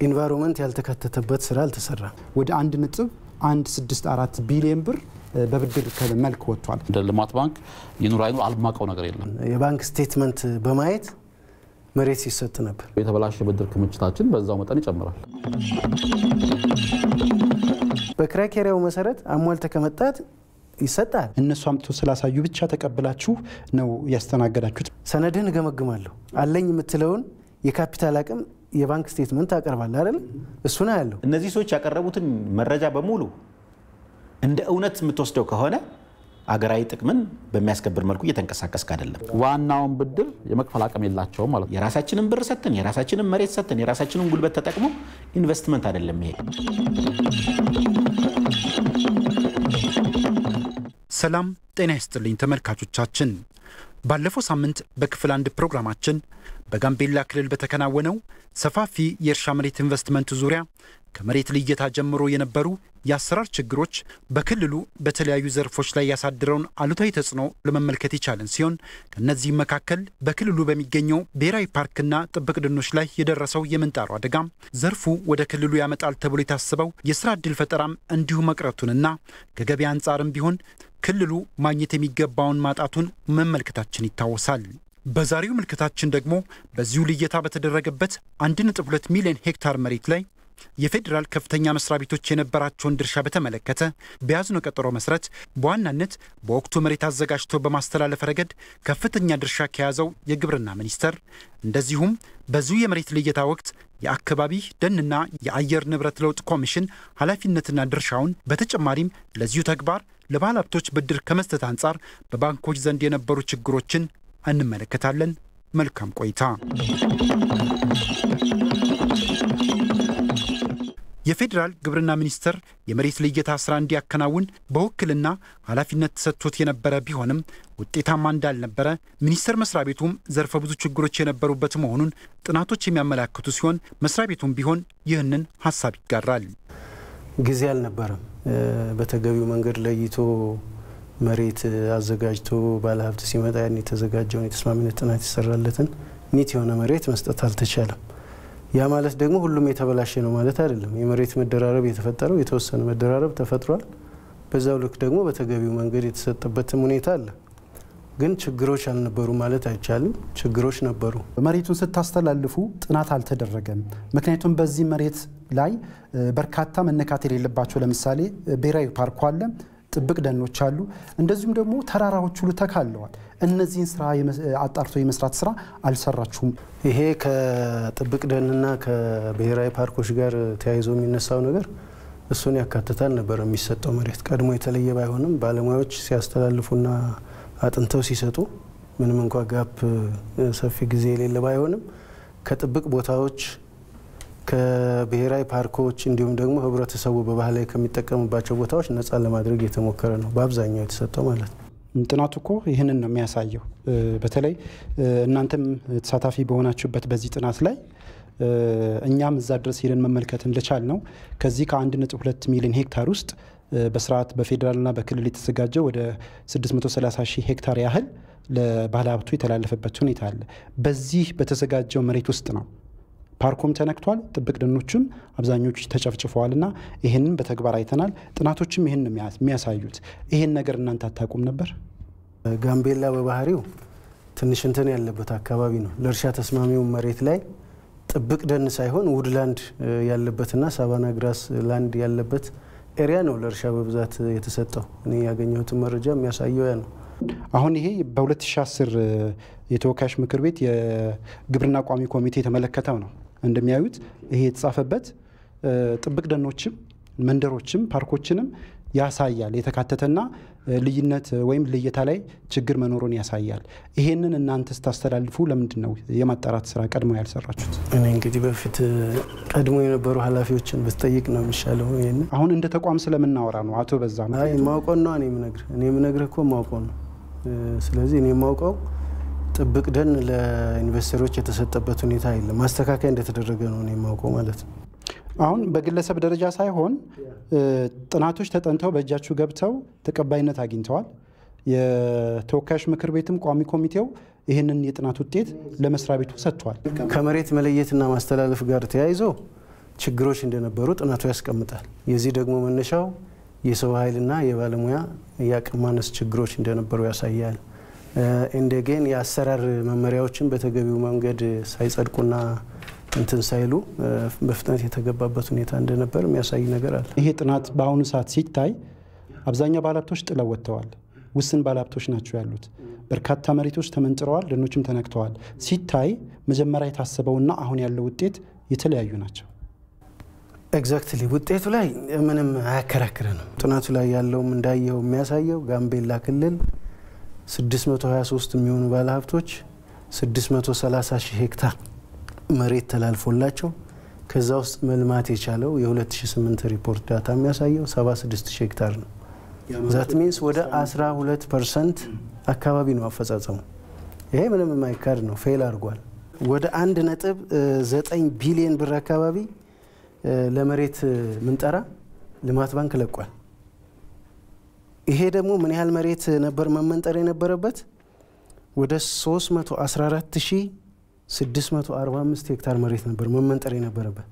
environment ያልተካተተበት ስራ አልተሰራም። ወደ አንድ ነጥብ አንድ ስድስት አራት ቢሊዮን ብር በብድር መልክ ወጥቷል። እንደ ልማት ባንክ ይኑር አይኑር አልማቀው ነገር የለም። የባንክ statement በማየት መሬት ሲሰጥ ነበር። የተበላሸ ብድር ክምችታችን በዛው መጠን ይጨምራል። በ criteria ው መሰረት አሟልቶ ከመጣ ይሰጣል። እነሱ አምጥቶ ስላሳዩ ብቻ ተቀብላችሁ ነው ያስተናገዳችሁት። ሰነድህን እገመግማለሁ አለኝ የምትለውን የካፒታል አቅም የ bank statement ታቀርባል አይደል? እሱን ያለው እነዚህ ሰዎች ያቀረቡትን መረጃ በሙሉ እንደ እውነት የምትወስደው ከሆነ አገራዊ ጥቅምን በሚያስከብር መልኩ እየተንቀሳቀስክ አይደለም። ዋናውን ብድር የመክፈል አቅም የላቸውም ማለት ነው። የራሳችንን ብር ሰጥተን የራሳችንን መሬት ሰጥተን የራሳችንን ጉልበት ተጠቅሞ ኢንቨስትመንት አይደለም ይሄ። ሰላም ጤና ይስጥልኝ ተመልካቾቻችን። ባለፈው ሳምንት በክፍል አንድ ፕሮግራማችን በጋምቤላ ክልል በተከናወነው ሰፋፊ የእርሻ መሬት ኢንቨስትመንት ዙሪያ ከመሬት ልየታ ጀምሮ የነበሩ የአሰራር ችግሮች በክልሉ በተለያዩ ዘርፎች ላይ ያሳድረውን አሉታዊ ተጽዕኖ ለመመልከት የቻለን ሲሆን ከእነዚህም መካከል በክልሉ በሚገኘው ብሔራዊ ፓርክና ጥብቅ ደኖች ላይ የደረሰው የምንጣሩ አደጋ ዘርፉ ወደ ክልሉ ያመጣል ተብሎ የታሰበው የስራ ዕድል ፈጠራም እንዲሁ መቅረቱንና ከገበያ አንጻርም ቢሆን ክልሉ ማግኘት የሚገባውን ማጣቱን መመልከታችን ይታወሳል። በዛሬው ምልከታችን ደግሞ በዚሁ ልየታ በተደረገበት 1.2 ሚሊዮን ሄክታር መሬት ላይ የፌዴራል ከፍተኛ መስሪያ ቤቶች የነበራቸውን ድርሻ በተመለከተ በያዝነው ቀጠሮ መሰረት በዋናነት በወቅቱ መሬት አዘጋጅቶ በማስተላለፍ ረገድ ከፍተኛ ድርሻ ከያዘው የግብርና ሚኒስቴር እንደዚሁም በዚሁ የመሬት ልየታ ወቅት የአካባቢ ደንና የአየር ንብረት ለውጥ ኮሚሽን ኃላፊነትና ድርሻውን በተጨማሪም ለዚሁ ተግባር ለባለ ሀብቶች ብድር ከመስጠት አንጻር በባንኮች ዘንድ የነበሩ ችግሮችን እንመለከታለን። መልካም ቆይታ። የፌዴራል ግብርና ሚኒስቴር የመሬት ልየታ ስራ እንዲያከናውን በውክልና ኃላፊነት ተሰጥቶት የነበረ ቢሆንም ውጤታማ እንዳልነበረ ሚኒስቴር መስሪያ ቤቱም ዘርፈ ብዙ ችግሮች የነበሩበት መሆኑን ጥናቶች የሚያመላክቱ ሲሆን መስሪያ ቤቱም ቢሆን ይህንን ሀሳብ ይጋራል። ጊዜ አልነበረም። በተገቢው መንገድ ለይቶ መሬት አዘጋጅቶ ባለሀብት ሲመጣ ያን የተዘጋጀውን የተስማሚነት ጥናት የሰራለትን ኒት የሆነ መሬት መስጠት አልተቻለም። ያ ማለት ደግሞ ሁሉም የተበላሸ ነው ማለት አይደለም። የመሬት መደራረብ የተፈጠረው የተወሰነ መደራረብ ተፈጥሯል። በዛው ልክ ደግሞ በተገቢው መንገድ የተሰጠበትም ሁኔታ አለ። ግን ችግሮች አልነበሩ ማለት አይቻልም። ችግሮች ነበሩ። መሬቱን ስታስተላልፉ ጥናት አልተደረገም። ምክንያቱም በዚህ መሬት ላይ በርካታ መነካት የሌለባቸው ለምሳሌ ብሔራዊ ፓርኩ አለ፣ ጥብቅ ደኖች አሉ፣ እንደዚሁም ደግሞ ተራራዎች ሁሉ ተካለዋል። እነዚህን ስራ አጣርቶ የመስራት ስራ አልሰራችሁም። ይሄ ከጥብቅ ደንና ከብሔራዊ ፓርኮች ጋር ተያይዞ የሚነሳው ነገር እሱን ያካትታል ነበር የሚሰጠው መሬት ቀድሞ የተለየ ባይሆንም ባለሙያዎች ሲያስተላልፉና አጥንተው ሲሰጡ ምንም እንኳ gap ሰፊ ጊዜ የሌለ ባይሆንም ከጥብቅ ቦታዎች ከብሔራዊ ፓርኮች እንዲሁም ደግሞ ህብረተሰቡ በባህላዊ ከሚጠቀምባቸው ቦታዎች ነፃ ለማድረግ የተሞከረ ነው በአብዛኛው የተሰጠው ማለት ነው። ጥናቱ እኮ ይህንን ነው የሚያሳየው። በተለይ እናንተም ተሳታፊ በሆናችሁበት በዚህ ጥናት ላይ እኛም እዛ ድረስ ሄደን መመልከት እንደቻል ነው ከዚህ ከ1.2 ሚሊዮን ሄክታር ውስጥ በስርዓት በፌዴራልና በክልል የተዘጋጀው ወደ 630 ሺህ ሄክታር ያህል ለባለ ሀብቱ የተላለፈበት ሁኔታ አለ። በዚህ በተዘጋጀው መሬት ውስጥ ነው ፓርኩም ተነክቷል፣ ጥብቅ ደኖችም አብዛኞቹ ተጨፍጭፈዋል። እና ይህንን በተግባር አይተናል። ጥናቶችም ይህን የሚያሳዩት ይህን ነገር እናንተ አታውቁም ነበር? ጋምቤላ በባህሪው ትንሽ እንትን ያለበት አካባቢ ነው። ለእርሻ ተስማሚው መሬት ላይ ጥብቅ ደን ሳይሆን ውድላንድ ያለበትና savanna grassland ያለበት area ነው ለእርሻ በብዛት የተሰጠው። እኔ ያገኘሁትን መረጃ የሚያሳየው ያ ነው። አሁን ይሄ በ2010 የተወካዮች ምክር ቤት የግብርና ቋሚ ኮሚቴ የተመለከተው ነው። እንደሚያዩት ይሄ የተጻፈበት ጥብቅ ደኖችም መንደሮችም ፓርኮችንም ያሳያል። የተካተተና ልዩነት ወይም ልየታ ላይ ችግር መኖሩን ያሳያል። ይሄንን እናንተ ስታስተላልፉ ለምንድን ነው የማጣራት ስራ ቀድሞ ያልሰራችሁት? እኔ እንግዲህ በፊት ቀድሞ የነበሩ ኃላፊዎችን ብትጠይቅ ነው የሚሻለው። ይሄን አሁን እንደ ተቋም ስለምናወራ ነው አቶ በዛ አይ ማውቀው ነው እኔ የምነግርህ እኔ የምነግርህ እኮ ማውቀው ነው። ስለዚህ እኔ የማውቀው ጥብቅ ደን ለኢንቨስተሮች የተሰጠበት ሁኔታ የለም። ማስተካከያ እንደተደረገ ነው የማውቀው ማለት ነው። አሁን በግለሰብ ደረጃ ሳይሆን ጥናቶች ተጠንተው በእጃችሁ ገብተው ተቀባይነት አግኝተዋል። የተወካዮች ምክር ቤትም ቋሚ ኮሚቴው ይህንን የጥናት ውጤት ለመስሪያ ቤቱ ሰጥቷል። ከመሬት መለየትና ማስተላለፍ ጋር ተያይዞ ችግሮች እንደነበሩ ጥናቱ ያስቀምጣል። የዚህ ደግሞ መነሻው የሰው ኃይልና የባለሙያ የአቅም ማነስ ችግሮች እንደነበሩ ያሳያል። እንደገን የአሰራር መመሪያዎችን በተገቢው መንገድ ሳይጸድቁና እንትን ሳይሉ በፍጥነት የተገባበት ሁኔታ እንደነበር የሚያሳይ ነገር አለ። ይሄ ጥናት በአሁኑ ሰዓት ሲታይ አብዛኛው ባለሀብቶች ጥለው ወጥተዋል። ውስን ባለሀብቶች ናቸው ያሉት። በርካታ መሬቶች ተመንጥረዋል፣ ደኖችም ተነክተዋል። ሲታይ መጀመሪያ የታሰበውና አሁን ያለው ውጤት የተለያዩ ናቸው። exactly ውጤቱ ላይ ምንም አያከራክረንም። ጥናቱ ላይ ያለውም እንዳየው የሚያሳየው ጋምቤላ ክልል 623 የሚሆኑ ባለሀብቶች 630 ሺህ ሄክታር መሬት ተላልፎላቸው ከዛ ውስጥ መልማት የቻለው የ2008 ሪፖርት data የሚያሳየው 76 ሺህ ሄክታር ነው። that means ወደ 12 percent አካባቢ ነው አፈጻጸሙ። ይሄ ምንም የማይካድ ነው። fail አድርጓል። ወደ አንድ ነጥብ ዘጠኝ ቢሊዮን ብር አካባቢ ለመሬት ምንጠራ ልማት ባንክ ለቋል። ይሄ ደግሞ ምን ያህል መሬት ነበር መመንጠር የነበረበት? ወደ 314645 ሄክታር መሬት ነበር መመንጠር የነበረበት።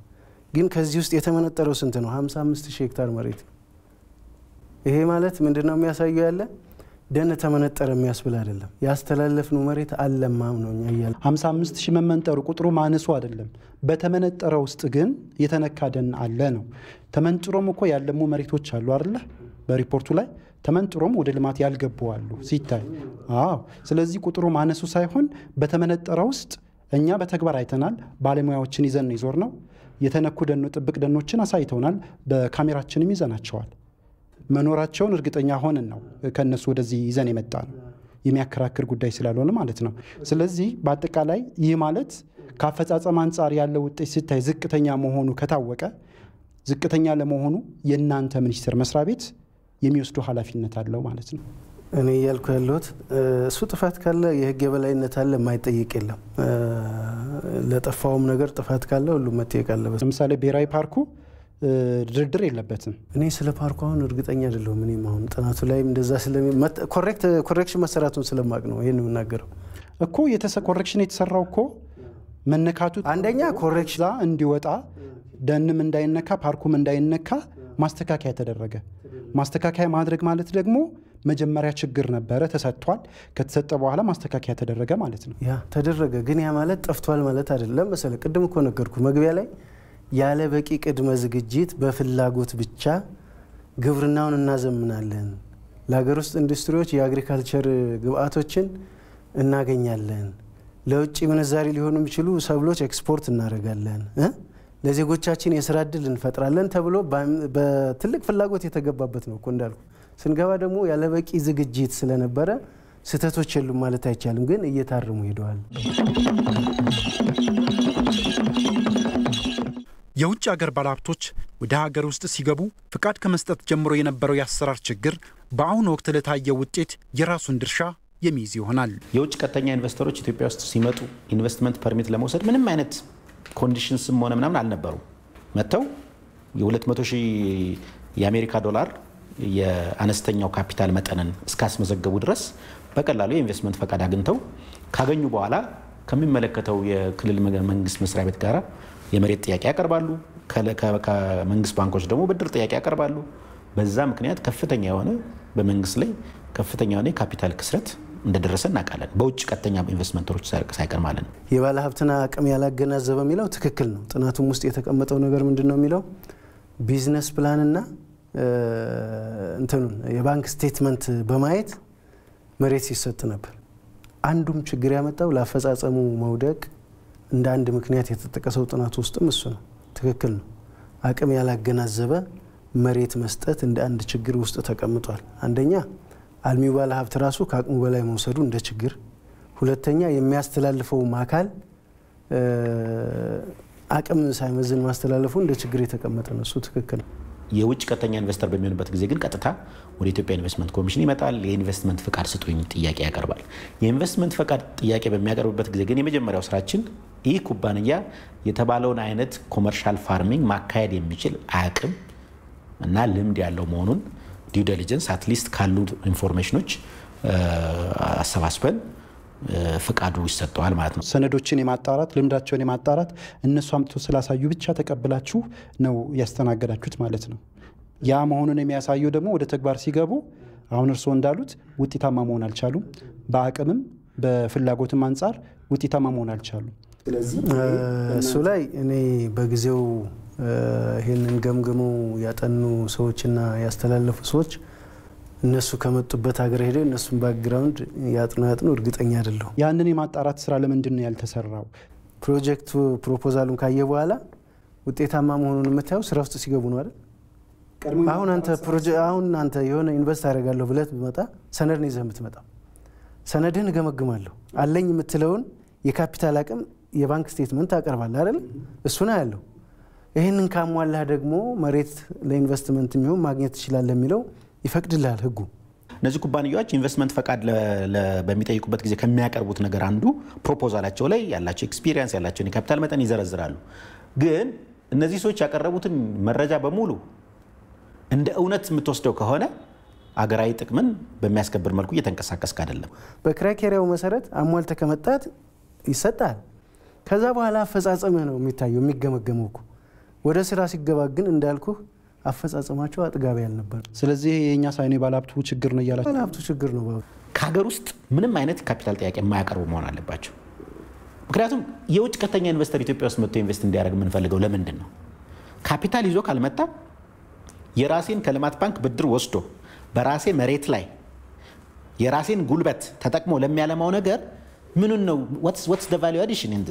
ግን ከዚህ ውስጥ የተመነጠረው ስንት ነው? 55 ሺህ ሄክታር መሬት ይሄ ማለት ምንድን ነው የሚያሳየው? ያለ ደን ተመነጠረ የሚያስብል አይደለም። ያስተላለፍነው መሬት አለማም ነው እኛ እያለ 55 ሺህ መመንጠሩ ቁጥሩ ማነሱ አይደለም። በተመነጠረ ውስጥ ግን የተነካ ደን አለ ነው። ተመንጥሮም እኮ ያለሙ መሬቶች አሉ አይደለ? በሪፖርቱ ላይ ተመንጥሮም ወደ ልማት ያልገቡ አሉ ሲታይ። አዎ። ስለዚህ ቁጥሩ ማነሱ ሳይሆን በተመነጠረ ውስጥ እኛ በተግባር አይተናል። ባለሙያዎችን ይዘን ይዞር ነው። የተነኩ ደኖ ጥብቅ ደኖችን አሳይተውናል። በካሜራችንም ይዘናቸዋል። መኖራቸውን እርግጠኛ ሆነን ነው ከእነሱ ወደዚህ ይዘን የመጣ ነው። የሚያከራክር ጉዳይ ስላልሆነ ማለት ነው። ስለዚህ በአጠቃላይ ይህ ማለት ከአፈጻጸም አንጻር ያለው ውጤት ሲታይ ዝቅተኛ መሆኑ ከታወቀ ዝቅተኛ ለመሆኑ የእናንተ ሚኒስቴር መስሪያ ቤት የሚወስዱ ኃላፊነት አለው ማለት ነው። እኔ እያልኩ ያለሁት እሱ ጥፋት ካለ የሕግ የበላይነት አለ፣ የማይጠይቅ የለም። ለጠፋውም ነገር ጥፋት ካለ ሁሉም መጠየቅ አለበት። ለምሳሌ ብሔራዊ ፓርኩ ድርድር የለበትም። እኔ ስለ ፓርኩ አሁን እርግጠኛ አይደለሁም። እኔም አሁን ጥናቱ ላይም እንደዛ correction መሰራቱን ስለማውቅ ነው ይህን የምናገረው። እኮ correction የተሰራው እኮ መነካቱ አንደኛ correction እንዲወጣ ደንም እንዳይነካ ፓርኩም እንዳይነካ ማስተካከያ ተደረገ። ማስተካከያ ማድረግ ማለት ደግሞ መጀመሪያ ችግር ነበረ፣ ተሰጥቷል። ከተሰጠ በኋላ ማስተካከያ ተደረገ ማለት ነው። ያ ተደረገ። ግን ያ ማለት ጠፍቷል ማለት አይደለም። መሰለ ቅድም እኮ ነገርኩ መግቢያ ላይ ያለ በቂ ቅድመ ዝግጅት በፍላጎት ብቻ ግብርናውን እናዘምናለን፣ ለሀገር ውስጥ ኢንዱስትሪዎች የ agriculture ግብአቶችን እናገኛለን፣ ለውጭ ምንዛሪ ሊሆኑ የሚችሉ ሰብሎች ኤክስፖርት እናደርጋለን፣ ለዜጎቻችን የስራ እድል እንፈጥራለን ተብሎ በትልቅ ፍላጎት የተገባበት ነው እኮ እንዳልኩ። ስንገባ ደግሞ ያለ በቂ ዝግጅት ስለነበረ ስህተቶች የሉም ማለት አይቻልም፣ ግን እየታረሙ ሄደዋል። የውጭ ሀገር ባለሀብቶች ወደ ሀገር ውስጥ ሲገቡ ፍቃድ ከመስጠት ጀምሮ የነበረው የአሰራር ችግር በአሁኑ ወቅት ለታየው ውጤት የራሱን ድርሻ የሚይዝ ይሆናል። የውጭ ቀጥተኛ ኢንቨስተሮች ኢትዮጵያ ውስጥ ሲመጡ investment permit ለመውሰድ ምንም አይነት conditions ም ሆነ ምናምን አልነበሩም። መጥተው የ200 ሺህ የአሜሪካ ዶላር የአነስተኛው ካፒታል መጠንን እስካስመዘገቡ ድረስ በቀላሉ የኢንቨስትመንት ፈቃድ አግኝተው ካገኙ በኋላ ከሚመለከተው የክልል መንግስት መስሪያ ቤት ጋር የመሬት ጥያቄ ያቀርባሉ። ከመንግስት ባንኮች ደግሞ ብድር ጥያቄ ያቀርባሉ። በዛ ምክንያት ከፍተኛ የሆነ በመንግስት ላይ ከፍተኛ የሆነ የካፒታል ክስረት እንደደረሰ እናውቃለን። በውጭ ቀጥተኛ ኢንቨስተሮች ሳይቀር ማለት ነው። የባለ ሀብትን አቅም ያላገናዘበ የሚለው ትክክል ነው። ጥናቱም ውስጥ የተቀመጠው ነገር ምንድን ነው የሚለው business plan ና እንትኑን የ bank statement በማየት መሬት ሲሰጥ ነበር። አንዱም ችግር ያመጣው ለአፈጻጸሙ መውደቅ እንደ አንድ ምክንያት የተጠቀሰው ጥናቱ ውስጥም እሱ ነው። ትክክል ነው። አቅም ያላገናዘበ መሬት መስጠት እንደ አንድ ችግር ውስጥ ተቀምጧል። አንደኛ አልሚው ባለ ሀብት ራሱ ከአቅሙ በላይ መውሰዱ እንደ ችግር፣ ሁለተኛ የሚያስተላልፈውም አካል አቅም ሳይመዝን ማስተላለፉ እንደ ችግር የተቀመጠ ነው። እሱ ትክክል ነው። የውጭ ቀጥተኛ investor በሚሆንበት ጊዜ ግን ቀጥታ ወደ ኢትዮጵያ ኢንቨስትመንት ኮሚሽን ይመጣል። የኢንቨስትመንት ፈቃድ ስጡኝ ጥያቄ ያቀርባል። የኢንቨስትመንት ፈቃድ ጥያቄ በሚያቀርብበት ጊዜ ግን የመጀመሪያው ስራችን ይህ ኩባንያ የተባለውን አይነት commercial farming ማካሄድ የሚችል አቅም እና ልምድ ያለው መሆኑን due diligence at least ካሉ information ኖች አሰባስበን ፍቃዱ ይሰጠዋል ማለት ነው። ሰነዶችን የማጣራት ልምዳቸውን የማጣራት እነሱ አምጥቶ ስላሳዩ ብቻ ተቀብላችሁ ነው ያስተናገዳችሁት ማለት ነው። ያ መሆኑን የሚያሳየው ደግሞ ወደ ተግባር ሲገቡ አሁን እርስዎ እንዳሉት ውጤታማ መሆን አልቻሉም። በአቅምም በፍላጎትም አንጻር ውጤታማ መሆን አልቻሉም። እሱ ላይ እኔ በጊዜው ይህንን ገምግመው ያጠኑ ሰዎችና ያስተላለፉ ሰዎች እነሱ ከመጡበት ሀገር ሄደው እነሱን background ያጥኑ ያጥኑ እርግጠኛ አይደለሁ። ያንን የማጣራት ስራ ለምንድን ነው ያልተሰራው? ፕሮጀክቱ ፕሮፖዛሉን ካየ በኋላ ውጤታማ መሆኑን የምታየው ስራ ውስጥ ሲገቡ ነው አይደል? አሁን አንተ አሁን አንተ የሆነ invest አደርጋለሁ ብለህ ብትመጣ ሰነድ ነው ይዘህ የምትመጣው። ሰነድህን እገመግማለሁ አለኝ የምትለውን የካፒታል አቅም የባንክ statement ታቀርባለህ አይደል? እሱን አያለሁ። ይህንን ካሟላህ ደግሞ መሬት ለኢንቨስትመንት የሚሆን ማግኘት ትችላለህ የሚለው ይፈቅድልሃል ህጉ። እነዚህ ኩባንያዎች ኢንቨስትመንት ፈቃድ በሚጠይቁበት ጊዜ ከሚያቀርቡት ነገር አንዱ ፕሮፖዛላቸው ላይ ያላቸው experience ያላቸውን የካፒታል መጠን ይዘረዝራሉ። ግን እነዚህ ሰዎች ያቀረቡትን መረጃ በሙሉ እንደ እውነት የምትወስደው ከሆነ አገራዊ ጥቅምን በሚያስከብር መልኩ እየተንቀሳቀስክ አይደለም። በ criteria ው መሰረት አሟልተህ ከመጣህ ይሰጣል። ከዛ በኋላ አፈጻጸምህ ነው የሚታየው የሚገመገመው እኮ። ወደ ስራ ሲገባ ግን እንዳልኩህ አፈጻጸማቸው አጥጋቢ ያልነበር። ስለዚህ የእኛ ሳይኔ ባለሀብቱ ችግር ነው እያላችሁ ባለሀብቱ ችግር ነው። ከሀገር ውስጥ ምንም አይነት ካፒታል ጥያቄ የማያቀርቡ መሆን አለባቸው። ምክንያቱም የውጭ ቀጥተኛ investor ኢትዮጵያ ውስጥ መጥቶ invest እንዲያደርግ የምንፈልገው ለምንድን ነው? ካፒታል ይዞ ካልመጣ የራሴን ከልማት ባንክ ብድር ወስዶ በራሴ መሬት ላይ የራሴን ጉልበት ተጠቅሞ ለሚያለማው ነገር ምኑን ነው what's value addition ኢን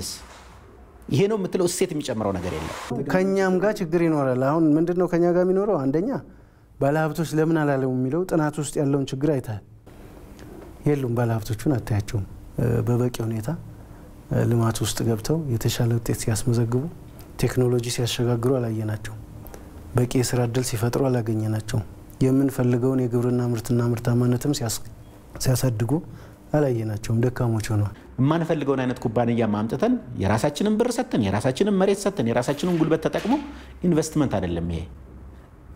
ይሄ ነው የምትለው እሴት የሚጨምረው ነገር የለም። ከእኛም ጋር ችግር ይኖራል። አሁን ምንድን ነው ከኛ ጋር የሚኖረው? አንደኛ ባለሀብቶች ለምን አላለሙም የሚለው ጥናት ውስጥ ያለውን ችግር አይተሃል። የሉም ባለሀብቶቹን አታያቸውም። በበቂ ሁኔታ ልማት ውስጥ ገብተው የተሻለ ውጤት ሲያስመዘግቡ፣ ቴክኖሎጂ ሲያሸጋግሩ አላየናቸው። በቂ የስራ እድል ሲፈጥሩ አላገኘናቸው። የምንፈልገውን የግብርና ምርትና ምርታማነትም ሲያሳድጉ አላየናቸውም። ደካሞች ሆነዋል። የማንፈልገውን አይነት ኩባንያ አምጥተን የራሳችንን ብር ሰጥተን የራሳችንን መሬት ሰጥተን የራሳችንን ጉልበት ተጠቅሞ ኢንቨስትመንት አይደለም ይሄ።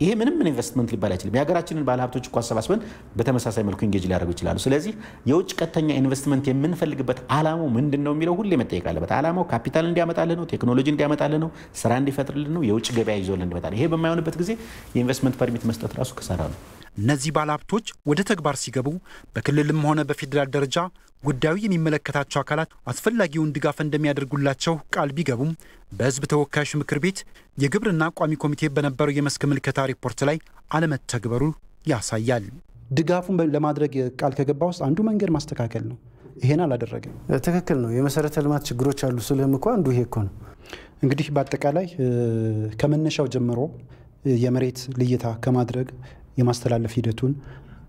ይሄ ምንም ምን ኢንቨስትመንት ሊባል አይችልም። የሀገራችንን ባለሀብቶች እኮ አሰባስበን በተመሳሳይ መልኩ engage ሊያደርጉ ይችላሉ። ስለዚህ የውጭ ቀጥተኛ ኢንቨስትመንት የምንፈልግበት አላማው ምንድን ነው የሚለው ሁሌ መጠየቅ አለበት። አላማው ካፒታል እንዲያመጣልን ነው፣ ቴክኖሎጂ እንዲያመጣልን ነው፣ ስራ እንዲፈጥርልን ነው፣ የውጭ ገበያ ይዞልን እንዲመጣል። ይሄ በማይሆንበት ጊዜ የኢንቨስትመንት permit መስጠት ራሱ ኪሳራ ነው። እነዚህ ባለሀብቶች ወደ ተግባር ሲገቡ በክልልም ሆነ በፌዴራል ደረጃ ጉዳዩ የሚመለከታቸው አካላት አስፈላጊውን ድጋፍ እንደሚያደርጉላቸው ቃል ቢገቡም በሕዝብ ተወካዮች ምክር ቤት የግብርና ቋሚ ኮሚቴ በነበረው የመስክ ምልከታ ሪፖርት ላይ አለመተግበሩ ያሳያል። ድጋፉን ለማድረግ ቃል ከገባ ውስጥ አንዱ መንገድ ማስተካከል ነው። ይሄን አላደረገም። ትክክል ነው። የመሰረተ ልማት ችግሮች አሉ ስልህም እኮ አንዱ ይሄ እኮ ነው። እንግዲህ በአጠቃላይ ከመነሻው ጀምሮ የመሬት ልየታ ከማድረግ የማስተላለፍ ሂደቱን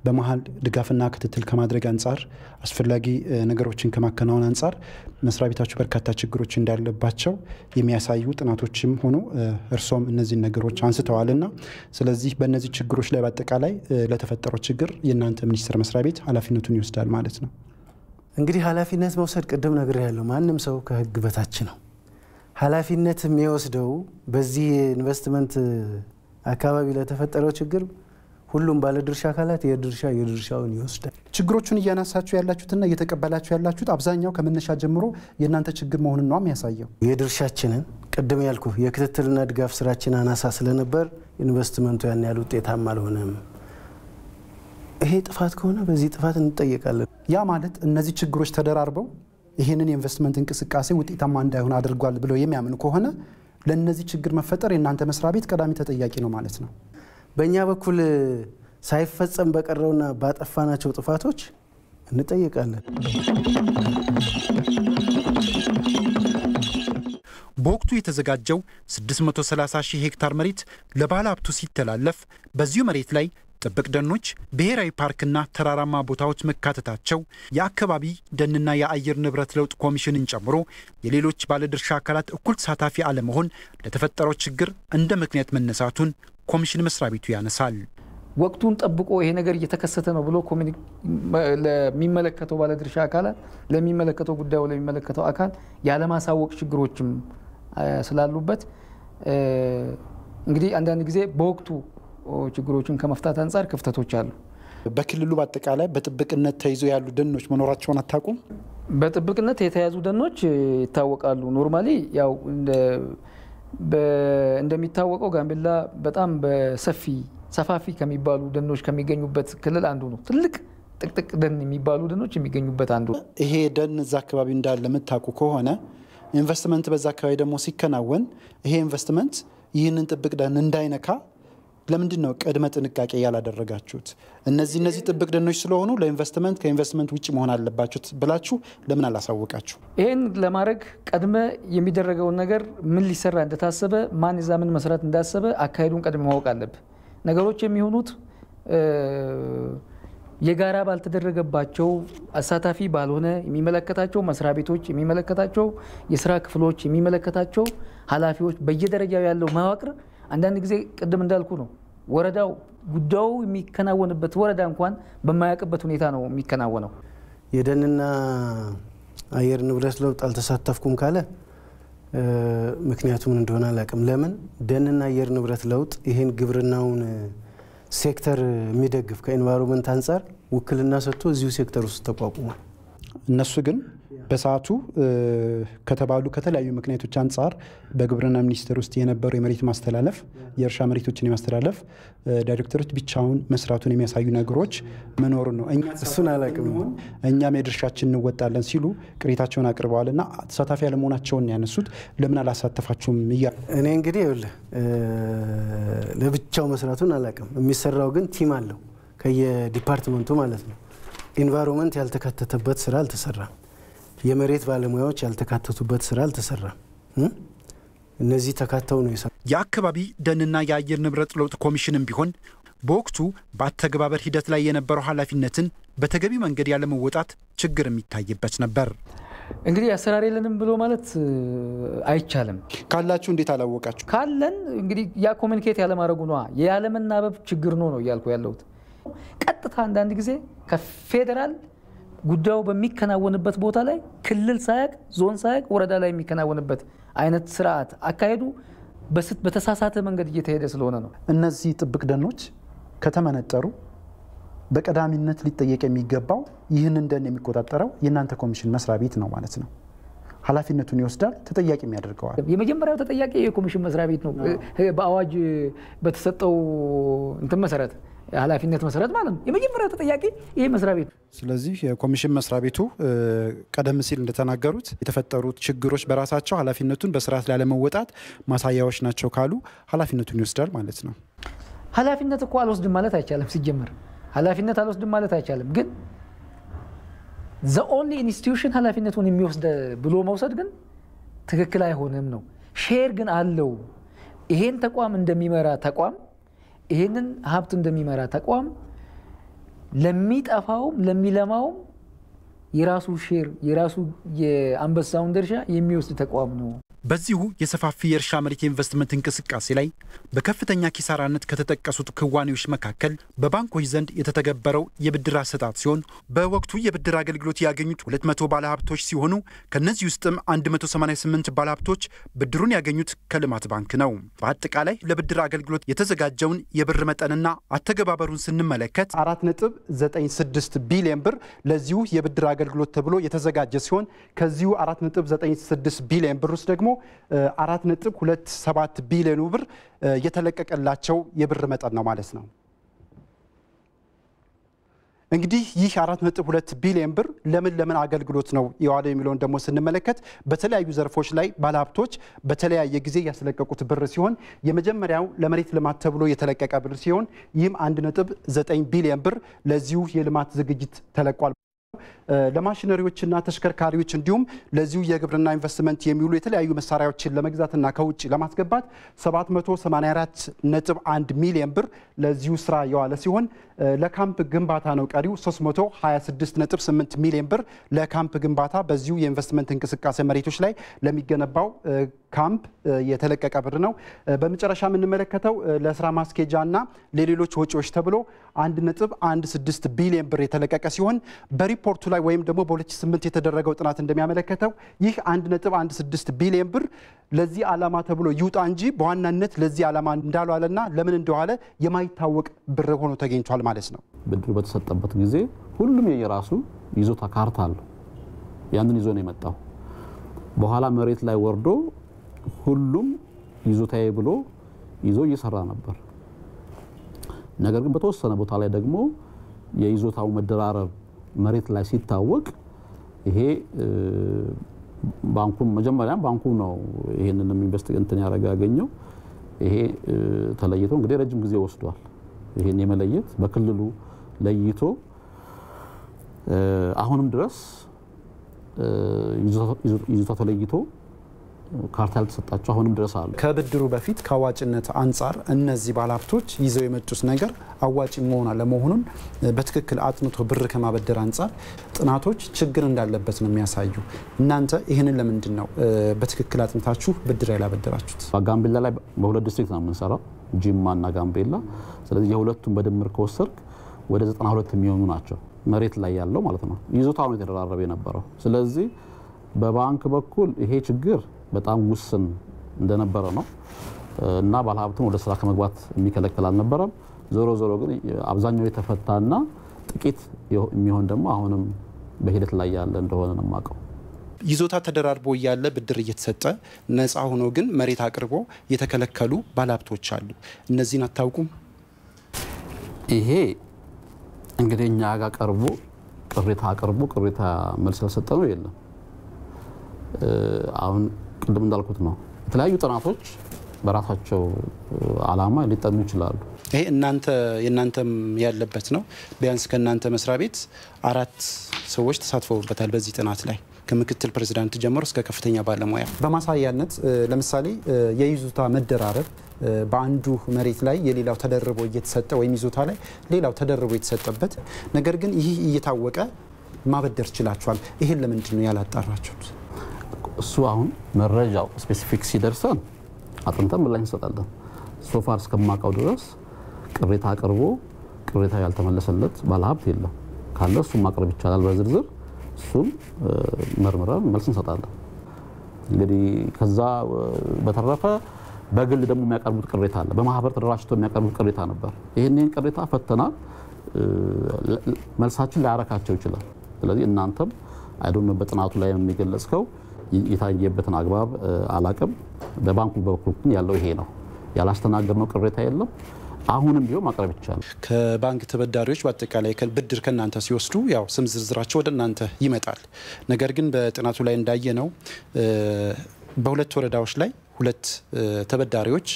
በመሀል ድጋፍና ክትትል ከማድረግ አንጻር አስፈላጊ ነገሮችን ከማከናወን አንጻር መስሪያ ቤታችሁ በርካታ ችግሮች እንዳለባቸው የሚያሳዩ ጥናቶችም ሆኑ እርሶም እነዚህን ነገሮች አንስተዋልና ስለዚህ በእነዚህ ችግሮች ላይ በአጠቃላይ ለተፈጠረው ችግር የእናንተ ሚኒስቴር መስሪያ ቤት ኃላፊነቱን ይወስዳል ማለት ነው። እንግዲህ ኃላፊነት መውሰድ ቅድም ነገር ያለው ማንም ሰው ከህግ በታች ነው። ኃላፊነት የሚወስደው በዚህ የኢንቨስትመንት አካባቢ ለተፈጠረው ችግር ሁሉም ባለድርሻ አካላት የድርሻ የድርሻውን ይወስዳል። ችግሮቹን እያነሳችሁ ያላችሁትና እየተቀበላችሁ ያላችሁት አብዛኛው ከመነሻ ጀምሮ የእናንተ ችግር መሆኑን ነው የሚያሳየው። የድርሻችንን ቅድም ያልኩ የክትትልና ድጋፍ ስራችን አናሳ ስለነበር ኢንቨስትመንቱ ያን ያህል ውጤታማ አልሆነም። ይሄ ጥፋት ከሆነ በዚህ ጥፋት እንጠየቃለን። ያ ማለት እነዚህ ችግሮች ተደራርበው ይህንን የኢንቨስትመንት እንቅስቃሴ ውጤታማ እንዳይሆን አድርጓል ብለው የሚያምን ከሆነ ለእነዚህ ችግር መፈጠር የእናንተ መስሪያ ቤት ቀዳሚ ተጠያቂ ነው ማለት ነው። በእኛ በኩል ሳይፈጸም በቀረውና ባጠፋናቸው ጥፋቶች እንጠየቃለን። በወቅቱ የተዘጋጀው 630 ሺህ ሄክታር መሬት ለባለ ሀብቱ ሲተላለፍ በዚሁ መሬት ላይ ጥብቅ ደኖች፣ ብሔራዊ ፓርክና ተራራማ ቦታዎች መካተታቸው የአካባቢ ደንና የአየር ንብረት ለውጥ ኮሚሽንን ጨምሮ የሌሎች ባለድርሻ አካላት እኩል ተሳታፊ አለመሆን ለተፈጠረው ችግር እንደ ምክንያት መነሳቱን ኮሚሽን መስሪያ ቤቱ ያነሳል። ወቅቱን ጠብቆ ይሄ ነገር እየተከሰተ ነው ብሎ ለሚመለከተው ባለድርሻ አካላት ለሚመለከተው ጉዳዩ ለሚመለከተው አካል ያለማሳወቅ ችግሮችም ስላሉበት እንግዲህ አንዳንድ ጊዜ በወቅቱ ችግሮችን ከመፍታት አንጻር ክፍተቶች አሉ። በክልሉ በአጠቃላይ በጥብቅነት ተይዘው ያሉ ደኖች መኖራቸውን አታውቁም? በጥብቅነት የተያዙ ደኖች ይታወቃሉ። normally ያው እንደሚታወቀው ጋምቤላ በጣም በሰፊ ሰፋፊ ከሚባሉ ደኖች ከሚገኙበት ክልል አንዱ ነው። ትልቅ ጥቅጥቅ ደን የሚባሉ ደኖች የሚገኙበት አንዱ ነው። ይሄ ደን እዛ አካባቢ እንዳለ የምታውቁ ከሆነ ኢንቨስትመንት በዛ አካባቢ ደግሞ ሲከናወን ይሄ ኢንቨስትመንት ይህንን ጥብቅ ደን እንዳይነካ ለምንድን ነው ቅድመ ጥንቃቄ ያላደረጋችሁት? እነዚህ እነዚህ ጥብቅ ደኖች ስለሆኑ ለኢንቨስትመንት ከኢንቨስትመንት ውጭ መሆን አለባችሁት ብላችሁ ለምን አላሳወቃችሁ? ይህን ለማድረግ ቀድመ የሚደረገውን ነገር ምን ሊሰራ እንደታሰበ ማን ዛ ምን መስራት እንዳሰበ አካሄዱን ቀድመ ማወቅ አለብህ። ነገሮች የሚሆኑት የጋራ ባልተደረገባቸው አሳታፊ ባልሆነ የሚመለከታቸው መስሪያ ቤቶች፣ የሚመለከታቸው የስራ ክፍሎች፣ የሚመለከታቸው ኃላፊዎች በየደረጃው ያለው መዋቅር አንዳንድ ጊዜ ቅድም እንዳልኩ ነው ወረዳው ጉዳዩ የሚከናወንበት ወረዳ እንኳን በማያውቅበት ሁኔታ ነው የሚከናወነው። የደንና አየር ንብረት ለውጥ አልተሳተፍኩም ካለ ምክንያቱ ምን እንደሆነ አላውቅም። ለምን ደንና አየር ንብረት ለውጥ ይህን ግብርናውን ሴክተር የሚደግፍ ከ environment አንጻር ውክልና ሰጥቶ እዚሁ ሴክተር ውስጥ ተቋቁሟል። እነሱ ግን በሰዓቱ ከተባሉ ከተለያዩ ምክንያቶች አንጻር በግብርና ሚኒስቴር ውስጥ የነበሩ የመሬት ማስተላለፍ የእርሻ መሬቶችን የማስተላለፍ ዳይሬክተሮች ብቻውን መስራቱን የሚያሳዩ ነገሮች መኖሩን ነው። እሱን አላውቅም። እኛም የድርሻችን እንወጣለን ሲሉ ቅሬታቸውን አቅርበዋል እና ተሳታፊ ያለመሆናቸውን ያነሱት ለምን አላሳተፋችሁም እያሉ እኔ እንግዲህ ይኸውልህ ለብቻው መስራቱን አላውቅም። የሚሰራው ግን team አለው ከየ department ኡ ማለት ነው። environment ያልተካተተበት ስራ አልተሰራም። የመሬት ባለሙያዎች ያልተካተቱበት ስራ አልተሰራም። እነዚህ ተካተው ነው የሰ የአካባቢ ደንና የአየር ንብረት ለውጥ ኮሚሽንም ቢሆን በወቅቱ በአተገባበር ሂደት ላይ የነበረው ኃላፊነትን በተገቢ መንገድ ያለመወጣት ችግር የሚታይበት ነበር። እንግዲህ አሰራር የለንም ብሎ ማለት አይቻልም። ካላችሁ እንዴት አላወቃችሁ? ካለን እንግዲህ ያ ኮሚኒኬት ያለማድረጉ ነዋ ያለመናበብ ችግር ነው ነው እያልኩ ያለሁት። ቀጥታ አንዳንድ ጊዜ ከፌዴራል ጉዳዩ በሚከናወንበት ቦታ ላይ ክልል ሳያቅ ዞን ሳያቅ ወረዳ ላይ የሚከናወንበት አይነት ስርዓት አካሄዱ በተሳሳተ መንገድ እየተሄደ ስለሆነ ነው። እነዚህ ጥብቅ ደኖች ከተመነጠሩ በቀዳሚነት ሊጠየቅ የሚገባው ይህንን ደን የሚቆጣጠረው የእናንተ ኮሚሽን መስሪያ ቤት ነው ማለት ነው። ኃላፊነቱን ይወስዳል፣ ተጠያቂም ያደርገዋል። የመጀመሪያው ተጠያቂ የኮሚሽን መስሪያ ቤት ነው። በአዋጅ በተሰጠው እንትን መሰረት ኃላፊነት መሰረት ማለት ነው። የመጀመሪያው ተጠያቂ ይህ መስሪያ ቤት። ስለዚህ የኮሚሽን መስሪያ ቤቱ ቀደም ሲል እንደተናገሩት የተፈጠሩት ችግሮች በራሳቸው ኃላፊነቱን በስርዓት ላለመወጣት ማሳያዎች ናቸው ካሉ ኃላፊነቱን ይወስዳል ማለት ነው። ኃላፊነት እኮ አልወስድም ማለት አይቻልም። ሲጀመር ኃላፊነት አልወስድም ማለት አይቻልም። ግን the only institution ኃላፊነቱን የሚወስድ ብሎ መውሰድ ግን ትክክል አይሆንም ነው። share ግን አለው። ይሄን ተቋም እንደሚመራ ተቋም ይህንን ሀብት እንደሚመራ ተቋም ለሚጠፋውም ለሚለማውም የራሱ share የራሱ የአንበሳውን ድርሻ የሚወስድ ተቋም ነው። በዚሁ የሰፋፊ የእርሻ መሬት የኢንቨስትመንት እንቅስቃሴ ላይ በከፍተኛ ኪሳራነት ከተጠቀሱት ክዋኔዎች መካከል በባንኮች ዘንድ የተተገበረው የብድር አሰጣጥ ሲሆን በወቅቱ የብድር አገልግሎት ያገኙት 200 ባለሀብቶች ሲሆኑ ከእነዚህ ውስጥም 188 ባለሀብቶች ብድሩን ያገኙት ከልማት ባንክ ነው። በአጠቃላይ ለብድር አገልግሎት የተዘጋጀውን የብር መጠንና አተገባበሩን ስንመለከት 4.96 ቢሊዮን ብር ለዚሁ የብድር አገልግሎት ተብሎ የተዘጋጀ ሲሆን ከዚሁ 4.96 ቢሊዮን ብር ውስጥ ደግሞ 4.27 ቢሊዮኑ ብር የተለቀቀላቸው የብር መጠን ነው ማለት ነው። እንግዲህ ይህ 4.2 ቢሊዮን ብር ለምን ለምን አገልግሎት ነው የዋለው የሚለውን ደግሞ ስንመለከት በተለያዩ ዘርፎች ላይ ባለሀብቶች በተለያየ ጊዜ ያስለቀቁት ብር ሲሆን የመጀመሪያው ለመሬት ልማት ተብሎ የተለቀቀ ብር ሲሆን ይህም 1.9 ቢሊዮን ብር ለዚሁ የልማት ዝግጅት ተለቋል። ለማሽነሪዎችና ተሽከርካሪዎች እንዲሁም ለዚሁ የግብርና ኢንቨስትመንት የሚውሉ የተለያዩ መሳሪያዎችን ለመግዛትና ከውጭ ለማስገባት 784.1 ሚሊዮን ብር ለዚሁ ስራ የዋለ ሲሆን ለካምፕ ግንባታ ነው ቀሪው 326.8 ሚሊዮን ብር ለካምፕ ግንባታ በዚሁ የኢንቨስትመንት እንቅስቃሴ መሬቶች ላይ ለሚገነባው ካምፕ የተለቀቀ ብር ነው። በመጨረሻ የምንመለከተው ለስራ ማስኬጃና ለሌሎች ወጪዎች ተብሎ 1.16 ቢሊዮን ብር የተለቀቀ ሲሆን በሪፖርቱ ላይ ወይም ደግሞ በ2008 የተደረገው ጥናት እንደሚያመለከተው ይህ 1.16 ቢሊዮን ብር ለዚህ ዓላማ ተብሎ ይውጣ እንጂ በዋናነት ለዚህ ዓላማ እንዳልዋለና ለምን እንደዋለ የማይታወቅ ብር ሆኖ ተገኝቷል ማለት ነው። ብድሩ በተሰጠበት ጊዜ ሁሉም የየራሱ ይዞታ ካርታ አለው። ያንን ይዞ ነው የመጣው። በኋላ መሬት ላይ ወርዶ ሁሉም ይዞታዬ ብሎ ይዞ እየሰራ ነበር። ነገር ግን በተወሰነ ቦታ ላይ ደግሞ የይዞታው መደራረብ መሬት ላይ ሲታወቅ ይሄ ባንኩም መጀመሪያም ባንኩ ነው ይሄንን ኢንቨስት እንትን ያደረገ ያገኘው። ይሄ ተለይቶ እንግዲህ ረጅም ጊዜ ወስዷል። ይሄን የመለየት በክልሉ ለይቶ አሁንም ድረስ ይዞታ ተለይቶ ካርታ ያልተሰጣቸው አሁንም ድረስ አሉ። ከብድሩ በፊት ከአዋጭነት አንጻር እነዚህ ባለሀብቶች ይዘው የመጡት ነገር አዋጭ መሆን አለመሆኑን በትክክል አጥንቶ ብር ከማበደር አንጻር ጥናቶች ችግር እንዳለበት ነው የሚያሳዩ። እናንተ ይህንን ለምንድን ነው በትክክል አጥንታችሁ ብድር ያላበደራችሁት? ጋምቤላ ላይ በሁለት district ነው የምንሰራው፣ ጂማ እና ጋምቤላ። ስለዚህ የሁለቱም በድምር ከወሰድክ ወደ 92 የሚሆኑ ናቸው መሬት ላይ ያለው ማለት ነው። ይዞታው ነው የተደራረበ የነበረው። ስለዚህ በባንክ በኩል ይሄ ችግር በጣም ውስን እንደነበረ ነው እና ባለሀብቱን ወደ ስራ ከመግባት የሚከለክል አልነበረም። ዞሮ ዞሮ ግን አብዛኛው የተፈታና ጥቂት የሚሆን ደግሞ አሁንም በሂደት ላይ ያለ እንደሆነ ነው የማውቀው። ይዞታ ተደራርቦ እያለ ብድር እየተሰጠ ነፃ ሆኖ ግን መሬት አቅርቦ የተከለከሉ ባለሀብቶች አሉ። እነዚህን አታውቁም? ይሄ እንግዲህ እኛ ጋር ቀርቦ ቅሬታ አቅርቦ ቅሬታ መልስ ያልሰጠ ነው የለም። አሁን ቅድም እንዳልኩት ነው የተለያዩ ጥናቶች በራሳቸው ዓላማ ሊጠኑ ይችላሉ። ይሄ እናንተ የእናንተም ያለበት ነው። ቢያንስ ከእናንተ መስሪያ ቤት አራት ሰዎች ተሳትፈውበታል በዚህ ጥናት ላይ ከምክትል ፕሬዚዳንት ጀምሮ እስከ ከፍተኛ ባለሙያ። በማሳያነት ለምሳሌ የይዞታ መደራረብ በአንዱ መሬት ላይ የሌላው ተደርቦ እየተሰጠ ወይም ይዞታ ላይ ሌላው ተደርቦ የተሰጠበት ነገር ግን ይህ እየታወቀ ማበደር ችላችኋል። ይህን ለምንድን ነው ያላጣራችሁት? እሱ አሁን መረጃው specific ሲደርሰን አጥንተን ምላሽ እንሰጣለን። so far እስከማውቀው ድረስ ቅሬታ አቅርቦ ቅሬታ ያልተመለሰለት ባለሀብት የለም። ካለ እሱም ማቅረብ ይቻላል በዝርዝር እሱም መርምረን መልስ እንሰጣለን። እንግዲህ ከዛ በተረፈ በግል ደግሞ የሚያቀርቡት ቅሬታ አለ። በማህበር ተደራጅተው የሚያቀርቡት ቅሬታ ነበር። ይህንን ቅሬታ ፈተናል። መልሳችን ላያረካቸው ይችላል። ስለዚህ እናንተም አይዶን በጥናቱ ላይ የሚገለጽከው የታየበትን አግባብ አላቅም። በባንኩ በኩል ግን ያለው ይሄ ነው። ያላስተናገድነው ቅሬታ የለም። አሁንም ቢሆን ማቅረብ ይቻላል። ከባንክ ተበዳሪዎች በአጠቃላይ ብድር ከእናንተ ሲወስዱ ያው ስም ዝርዝራቸው ወደ እናንተ ይመጣል። ነገር ግን በጥናቱ ላይ እንዳየ ነው በሁለት ወረዳዎች ላይ ሁለት ተበዳሪዎች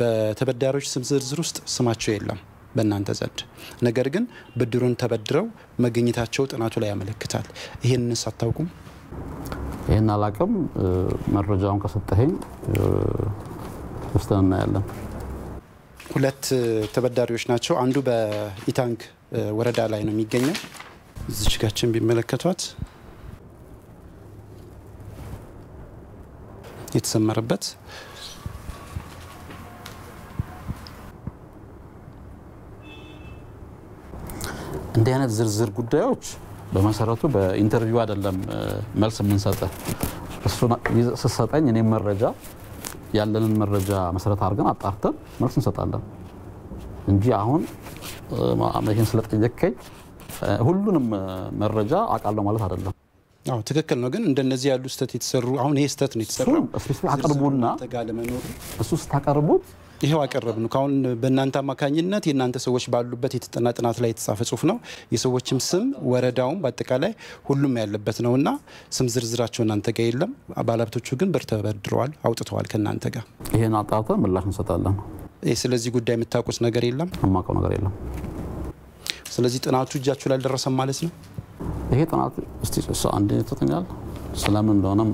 በተበዳሪዎች ስም ዝርዝር ውስጥ ስማቸው የለም በእናንተ ዘንድ። ነገር ግን ብድሩን ተበድረው መገኘታቸው ጥናቱ ላይ ያመለክታል። ይህንንስ አታውቁም? ይህን አላቅም። መረጃውን ከሰጠኸኝ ውስጥን እናያለን። ሁለት ተበዳሪዎች ናቸው። አንዱ በኢታንግ ወረዳ ላይ ነው የሚገኘው። እዚች ጋችን ቢመለከቷት የተሰመረበት እንዲህ አይነት ዝርዝር ጉዳዮች በመሰረቱ በኢንተርቪው አይደለም መልስ የምንሰጠ። እሱን ስትሰጠኝ እኔም መረጃ ያለንን መረጃ መሰረት አድርገን አጣርተን መልስ እንሰጣለን እንጂ አሁን ይህን ስለጠየከኝ ሁሉንም መረጃ አውቃለሁ ማለት አይደለም። አዎ ትክክል ነው። ግን እንደነዚህ ያሉ ስህተት የተሰሩ አሁን ይሄ ስህተት ነው የተሰራው እሱ ስታቀርቡት ይሄው አቀረብ ነው። ካሁን በእናንተ አማካኝነት የእናንተ ሰዎች ባሉበት የተጠና ጥናት ላይ የተጻፈ ጽሁፍ ነው። የሰዎችም ስም ወረዳውም በአጠቃላይ ሁሉም ያለበት ነው እና ስም ዝርዝራቸው እናንተ ጋር የለም። ባለሀብቶቹ ግን ብር ተበድረዋል፣ አውጥተዋል ከእናንተ ጋር። ይሄን አጣርተን ምላሽ እንሰጣለን። ስለዚህ ጉዳይ የምታውቁት ነገር የለም። የማውቀው ነገር የለም። ስለዚህ ጥናቱ እጃችሁ ላይ አልደረሰም ማለት ነው። ይሄ ጥናት እስቲ አንድ ስለምን እንደሆነም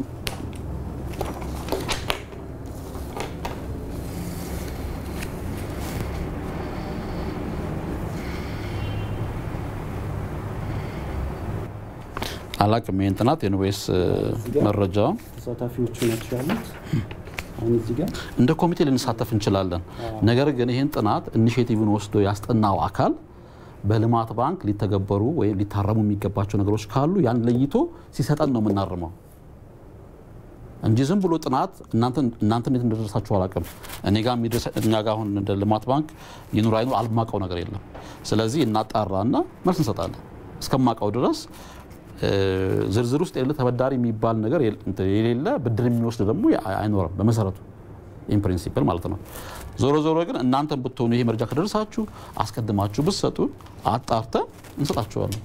አላቅም ይህን ጥናት anyways መረጃውን ተሳታፊዎቹ ናቸው ያሉት። እንደ ኮሚቴ ልንሳተፍ እንችላለን። ነገር ግን ይህን ጥናት initiative ን ወስዶ ያስጠናው አካል በልማት ባንክ ሊተገበሩ ወይም ሊታረሙ የሚገባቸው ነገሮች ካሉ ያን ለይቶ ሲሰጠን ነው የምናርመው እንጂ ዝም ብሎ ጥናት እናንተ እንዴት እንደደረሳችሁ አላውቅም። እኔ ጋር የሚደርስ እኛ ጋር አሁን እንደ ልማት ባንክ ይኑር አይኑር የማላውቀው ነገር የለም። ስለዚህ እናጣራና መልስ እንሰጣለን። እስከማውቀው ድረስ ዝርዝር ውስጥ የሌለ ተበዳሪ የሚባል ነገር የሌለ ብድር የሚወስድ ደግሞ አይኖርም በመሰረቱ in principle ማለት ነው። ዞሮ ዞሮ ግን እናንተን ብትሆኑ ይሄ መረጃ ከደረሳችሁ አስቀድማችሁ ብትሰጡ አጣርተን እንሰጣችኋለን።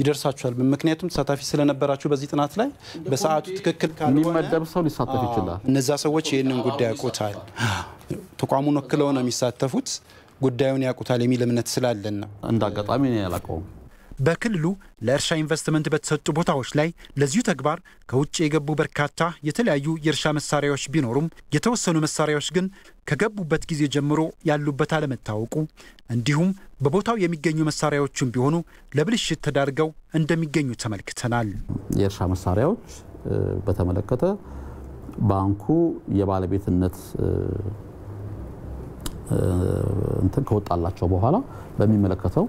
ይደርሳችኋል። ምክንያቱም ተሳታፊ ስለነበራችሁ በዚህ ጥናት ላይ በሰዓቱ ትክክል ካልሆነ የሚመደብ ሰው ሊሳተፍ ይችላል። እነዛ ሰዎች ይህንን ጉዳይ ያውቁታል፣ ተቋሙን ወክለው ነው የሚሳተፉት፣ ጉዳዩን ያውቁታል የሚል እምነት ስላለን ነው። እንደ አጋጣሚ እኔ አላውቀውም። በክልሉ ለእርሻ ኢንቨስትመንት በተሰጡ ቦታዎች ላይ ለዚሁ ተግባር ከውጭ የገቡ በርካታ የተለያዩ የእርሻ መሳሪያዎች ቢኖሩም የተወሰኑ መሳሪያዎች ግን ከገቡበት ጊዜ ጀምሮ ያሉበት አለመታወቁ እንዲሁም በቦታው የሚገኙ መሳሪያዎቹም ቢሆኑ ለብልሽት ተዳርገው እንደሚገኙ ተመልክተናል። የእርሻ መሳሪያዎች በተመለከተ ባንኩ የባለቤትነት እንትን ከወጣላቸው በኋላ በሚመለከተው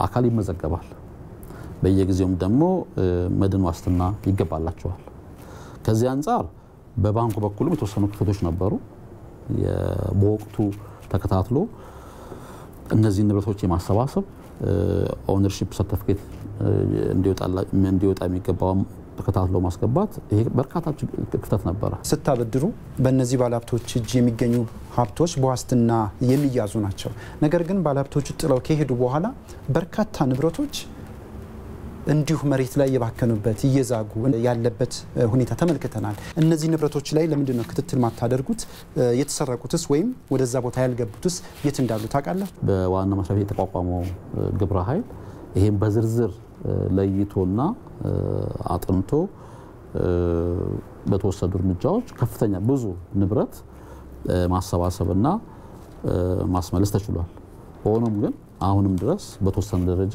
አካል ይመዘገባል። በየጊዜውም ደግሞ መድን ዋስትና ይገባላቸዋል። ከዚህ አንጻር በባንኩ በኩልም የተወሰኑ ክፍተቶች ነበሩ። በወቅቱ ተከታትሎ እነዚህ ንብረቶች የማሰባሰብ ownership ሰርተፊኬት እንዲወጣ የሚገባው ተከታትሎ ማስገባት ይሄ በርካታ ክፍተት ነበረ። ስታበድሩ በእነዚህ ባለሀብቶች እጅ የሚገኙ ሀብቶች በዋስትና የሚያዙ ናቸው። ነገር ግን ባለሀብቶቹ ጥለው ከሄዱ በኋላ በርካታ ንብረቶች እንዲሁ መሬት ላይ የባከኑበት እየዛጉ ያለበት ሁኔታ ተመልክተናል። እነዚህ ንብረቶች ላይ ለምንድን ነው ክትትል ማታደርጉት? የተሰረቁትስ ወይም ወደዛ ቦታ ያልገቡትስ የት እንዳሉ ታውቃለህ? በዋና መስሪያ ቤት የተቋቋመው ግብረ ኃይል ይህም በዝርዝር ለይቶና አጥንቶ በተወሰዱ እርምጃዎች ከፍተኛ ብዙ ንብረት ማሰባሰብና ማስመለስ ተችሏል። ሆኖም ግን አሁንም ድረስ በተወሰነ ደረጃ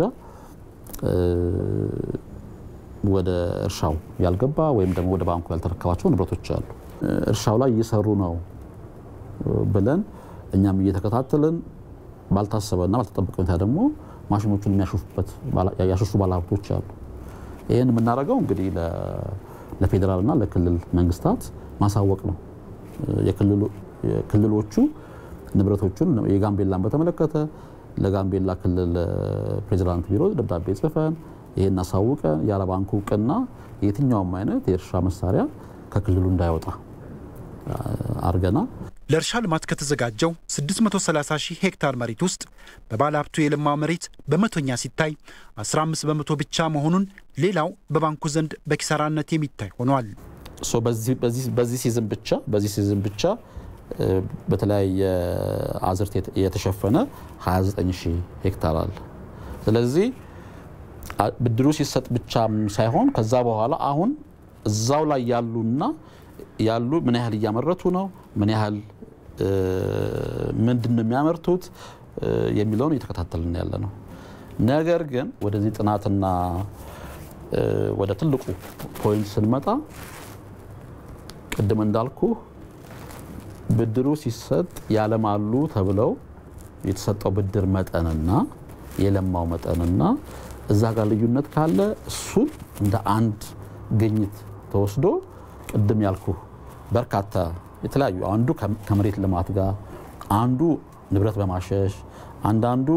ወደ እርሻው ያልገባ ወይም ደግሞ ወደ ባንኩ ያልተረከባቸው ንብረቶች አሉ። እርሻው ላይ እየሰሩ ነው ብለን እኛም እየተከታተልን ባልታሰበና ባልተጠበቀ ሁኔታ ደግሞ ማሽኖቹን የሚያሾፉበት ያሾሹ ባለሀብቶች አሉ። ይህን የምናደርገው እንግዲህ ለፌዴራልና ለክልል መንግስታት ማሳወቅ ነው። ክልሎቹ ንብረቶቹን የጋምቤላን በተመለከተ ለጋምቤላ ክልል ፕሬዚዳንት ቢሮ ደብዳቤ ጽፈን ይህን አሳውቀን ያለ ባንኩ እውቅና የትኛውም አይነት የእርሻ መሳሪያ ከክልሉ እንዳይወጣ አድርገናል። ለእርሻ ልማት ከተዘጋጀው 630 ሺህ ሄክታር መሬት ውስጥ በባለ ሀብቱ የለማ መሬት በመቶኛ ሲታይ 15 በመቶ ብቻ መሆኑን ሌላው በባንኩ ዘንድ በኪሳራነት የሚታይ ሆኗል። በዚህ season ብቻ በዚህ season ብቻ በተለያየ አዝርት የተሸፈነ 29 ሺህ ሄክታር አለ። ስለዚህ ብድሩ ሲሰጥ ብቻ ሳይሆን ከዛ በኋላ አሁን እዛው ላይ ያሉና ያሉ ምን ያህል እያመረቱ ነው፣ ምን ያህል ምንድን ነው የሚያመርቱት የሚለውን እየተከታተልን ያለ ነው። ነገር ግን ወደዚህ ጥናትና ወደ ትልቁ ፖይንት ስንመጣ ቅድም እንዳልኩ ብድሩ ሲሰጥ ያለማሉ ተብለው የተሰጠው ብድር መጠንና የለማው መጠንና እዛ ጋር ልዩነት ካለ እሱን እንደ አንድ ግኝት ተወስዶ ቅድም ያልኩ በርካታ የተለያዩ አንዱ ከመሬት ልማት ጋር አንዱ ንብረት በማሸሽ አንዳንዱ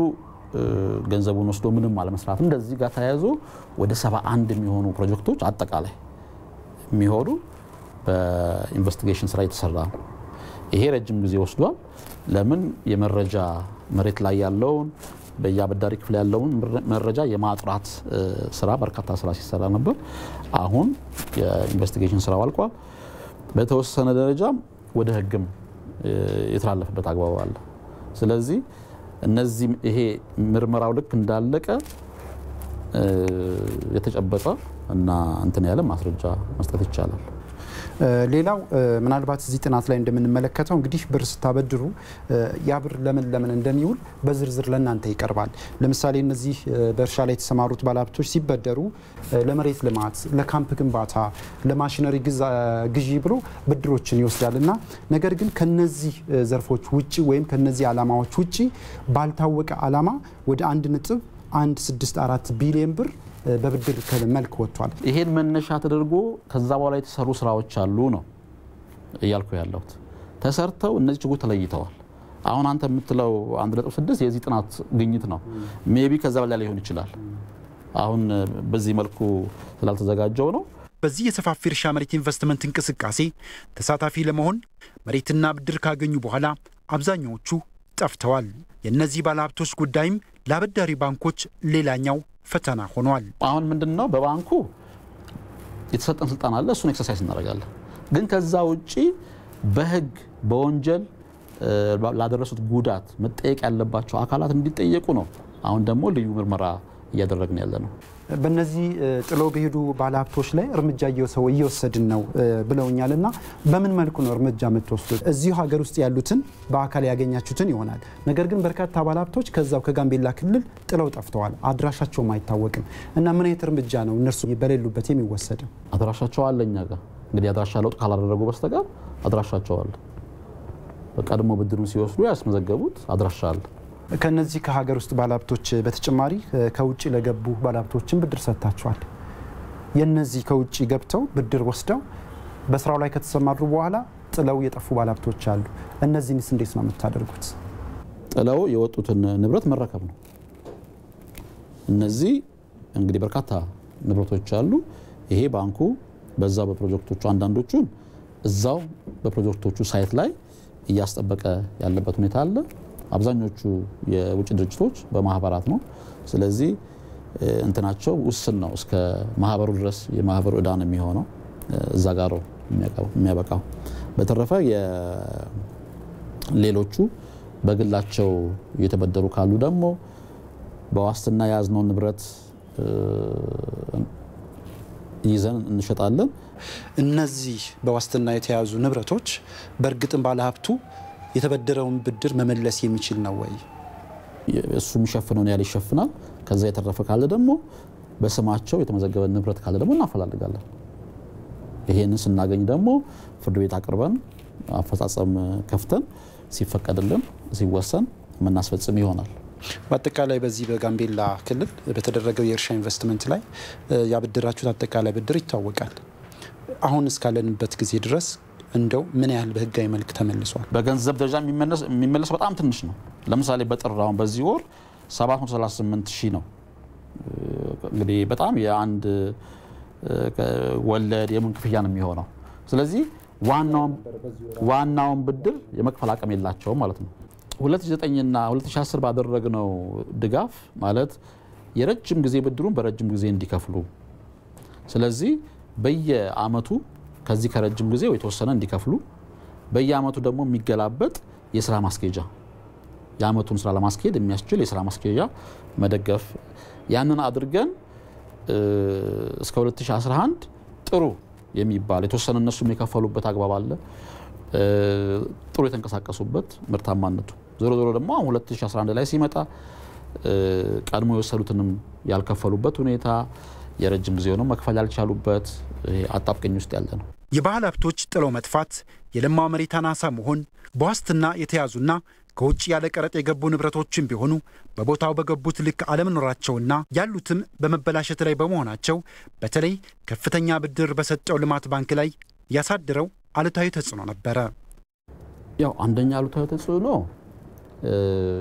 ገንዘቡን ወስዶ ምንም አለመስራት እንደዚህ ጋር ተያይዞ ወደ ሰባ አንድ የሚሆኑ ፕሮጀክቶች አጠቃላይ የሚሆኑ በ investigation ስራ የተሰራ ነው። ይሄ ረጅም ጊዜ ወስዷል። ለምን የመረጃ መሬት ላይ ያለውን በየአበዳሪ ክፍል ያለውን መረጃ የማጥራት ስራ በርካታ ስራ ሲሰራ ነበር። አሁን የ investigation ስራው አልቋል። በተወሰነ ደረጃም ወደ ህግም የተላለፈበት አግባብ አለ። ስለዚህ እነዚህ ይሄ ምርመራው ልክ እንዳለቀ የተጨበጠ እና እንትን ያለ ማስረጃ መስጠት ይቻላል። ሌላው ምናልባት እዚህ ጥናት ላይ እንደምንመለከተው እንግዲህ ብር ስታበድሩ ያ ብር ለምን ለምን እንደሚውል በዝርዝር ለእናንተ ይቀርባል። ለምሳሌ እነዚህ በእርሻ ላይ የተሰማሩት ባለሀብቶች ሲበደሩ ለመሬት ልማት፣ ለካምፕ ግንባታ፣ ለማሽነሪ ግዢ ብሎ ብድሮችን ይወስዳል እና ነገር ግን ከነዚህ ዘርፎች ውጭ ወይም ከነዚህ ዓላማዎች ውጭ ባልታወቀ ዓላማ ወደ አንድ ነጥብ አንድ ስድስት አራት ቢሊዮን ብር በብድር መልክ ወጥቷል። ይሄን መነሻ ተደርጎ ከዛ በኋላ የተሰሩ ስራዎች አሉ ነው እያልኩ ያለሁት። ተሰርተው እነዚህ ችግሮች ተለይተዋል። አሁን አንተ የምትለው 1.6 የዚህ ጥናት ግኝት ነው። maybe ከዛ በላይ ሊሆን ይችላል። አሁን በዚህ መልኩ ስላልተዘጋጀው ነው። በዚህ የሰፋፊ እርሻ መሬት ኢንቨስትመንት እንቅስቃሴ ተሳታፊ ለመሆን መሬትና ብድር ካገኙ በኋላ አብዛኛዎቹ ጠፍተዋል። የእነዚህ ባለሀብቶች ጉዳይም ለአበዳሪ ባንኮች ሌላኛው ፈተና ሆኗል። አሁን ምንድን ነው በባንኩ የተሰጠን ስልጣን አለ፣ እሱን exercise እናደርጋለን። ግን ከዛ ውጪ በህግ በወንጀል ላደረሱት ጉዳት መጠየቅ ያለባቸው አካላት እንዲጠየቁ ነው። አሁን ደግሞ ልዩ ምርመራ እያደረግን ያለ ነው። በእነዚህ ጥለው በሄዱ ባለሀብቶች ላይ እርምጃ ሰው እየወሰድን ነው ብለውኛል። እና በምን መልኩ ነው እርምጃ የምትወስዱት? እዚሁ ሀገር ውስጥ ያሉትን በአካል ያገኛችሁትን ይሆናል። ነገር ግን በርካታ ባለሀብቶች ከዛው ከጋምቤላ ክልል ጥለው ጠፍተዋል፣ አድራሻቸውም አይታወቅም። እና ምን አይነት እርምጃ ነው እነርሱ በሌሉበት የሚወሰደው? አድራሻቸው አለ እኛ ጋር እንግዲህ አድራሻ ለውጥ ካላደረጉ በስተቀር አድራሻቸው አለ። በቀድሞ ብድሩን ሲወስዱ ያስመዘገቡት አድራሻ አለ። ከነዚህ ከሀገር ውስጥ ባለሀብቶች በተጨማሪ ከውጭ ለገቡ ባለሀብቶችን ብድር ሰጥታችኋል። የነዚህ ከውጭ ገብተው ብድር ወስደው በስራው ላይ ከተሰማሩ በኋላ ጥለው የጠፉ ባለሀብቶች አሉ። እነዚህንስ እንዴት ነው የምታደርጉት? ጥለው የወጡትን ንብረት መረከብ ነው። እነዚህ እንግዲህ በርካታ ንብረቶች አሉ። ይሄ ባንኩ በዛው በፕሮጀክቶቹ አንዳንዶቹን እዛው በፕሮጀክቶቹ site ላይ እያስጠበቀ ያለበት ሁኔታ አለ። አብዛኞቹ የውጭ ድርጅቶች በማህበራት ነው። ስለዚህ እንትናቸው ውስን ነው። እስከ ማህበሩ ድረስ የማህበሩ እዳ ነው የሚሆነው እዛ ጋር የሚያበቃው። በተረፈ ሌሎቹ በግላቸው እየተበደሩ ካሉ ደግሞ በዋስትና የያዝነውን ንብረት ይዘን እንሸጣለን። እነዚህ በዋስትና የተያዙ ንብረቶች በእርግጥም ባለሀብቱ የተበደረውን ብድር መመለስ የሚችል ነው ወይ? እሱ የሚሸፍነውን ያህል ይሸፍናል። ከዛ የተረፈ ካለ ደግሞ በስማቸው የተመዘገበ ንብረት ካለ ደግሞ እናፈላልጋለን። ይሄንን ስናገኝ ደግሞ ፍርድ ቤት አቅርበን አፈጻጸም ከፍተን ሲፈቀድልን ሲወሰን የምናስፈጽም ይሆናል። በአጠቃላይ በዚህ በጋምቤላ ክልል በተደረገው የእርሻ ኢንቨስትመንት ላይ ያበደራችሁት አጠቃላይ ብድር ይታወቃል። አሁን እስካለንበት ጊዜ ድረስ እንደው ምን ያህል በህጋዊ መልክ ተመልሷል? በገንዘብ ደረጃ የሚመለስ በጣም ትንሽ ነው። ለምሳሌ በጥር አሁን በዚህ ወር 738 ሺህ ነው። እንግዲህ በጣም የአንድ ወለድ የምን ክፍያ ነው የሚሆነው። ስለዚህ ዋናውን ብድር የመክፈል አቅም የላቸውም ማለት ነው። 2009ና 2010 ባደረግነው ድጋፍ ማለት የረጅም ጊዜ ብድሩን በረጅም ጊዜ እንዲከፍሉ ስለዚህ በየአመቱ ከዚህ ከረጅም ጊዜ የተወሰነ እንዲከፍሉ በየአመቱ ደግሞ የሚገላበጥ የስራ ማስኬጃ የአመቱን ስራ ለማስኬድ የሚያስችል የስራ ማስኬጃ መደገፍ ያንን አድርገን እስከ 2011 ጥሩ የሚባል የተወሰነ እነሱም የከፈሉበት አግባብ አለ። ጥሩ የተንቀሳቀሱበት ምርታማነቱ ዞሮ ዞሮ ደግሞ አሁን 2011 ላይ ሲመጣ ቀድሞ የወሰዱትንም ያልከፈሉበት ሁኔታ የረጅም ጊዜ ሆነው መክፈል ያልቻሉበት አጣብቀኝ ውስጥ ያለ ነው። የባህል ሀብቶች ጥለው መጥፋት፣ የለማው መሬት አናሳ መሆን፣ በዋስትና የተያዙና ከውጭ ያለ ቀረጥ የገቡ ንብረቶችን ቢሆኑ በቦታው በገቡት ልክ አለመኖራቸውና ያሉትም በመበላሸት ላይ በመሆናቸው በተለይ ከፍተኛ ብድር በሰጠው ልማት ባንክ ላይ ያሳድረው አሉታዊ ተጽዕኖ ነበረ። ያው አንደኛ አሉታዊ ተጽዕኖ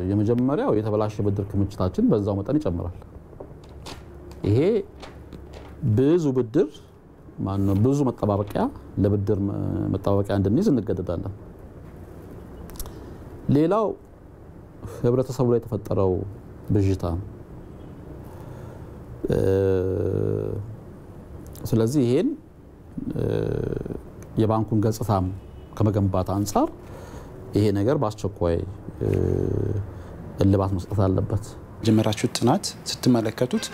የመጀመሪያው የተበላሸ ብድር ክምችታችን በዛው መጠን ይጨምራል። ይሄ ብዙ ብድር ማነው ብዙ መጠባበቂያ ለብድር መጠባበቂያ እንድንይዝ እንገደዳለን። ሌላው ህብረተሰቡ ላይ የተፈጠረው ብዥታ ስለዚህ ይሄን የባንኩን ገጽታም ከመገንባት አንጻር ይሄ ነገር በአስቸኳይ እልባት መስጠት አለበት። ጀመራችሁት ጥናት ስትመለከቱት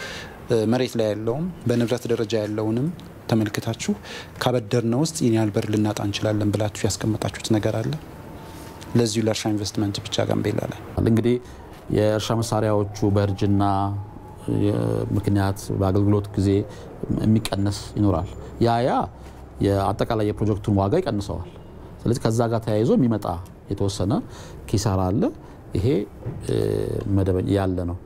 መሬት ላይ ያለውም በንብረት ደረጃ ያለውንም ተመልክታችሁ ካበደርነው ውስጥ ይህን ያህል ብር ልናጣ እንችላለን ብላችሁ ያስቀመጣችሁት ነገር አለ? ለዚሁ ለእርሻ ኢንቨስትመንት ብቻ ጋምቤላ ላይ እንግዲህ የእርሻ መሳሪያዎቹ በእርጅና ምክንያት በአገልግሎት ጊዜ የሚቀነስ ይኖራል። ያ ያ የአጠቃላይ የፕሮጀክቱን ዋጋ ይቀንሰዋል። ስለዚህ ከዛ ጋር ተያይዞ የሚመጣ የተወሰነ ኪሳራ አለ። ይሄ መደበኛ ያለ ነው።